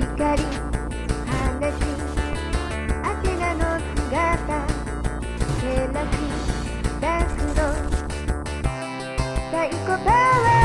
光話アテナの姿照し出すのサイパワー。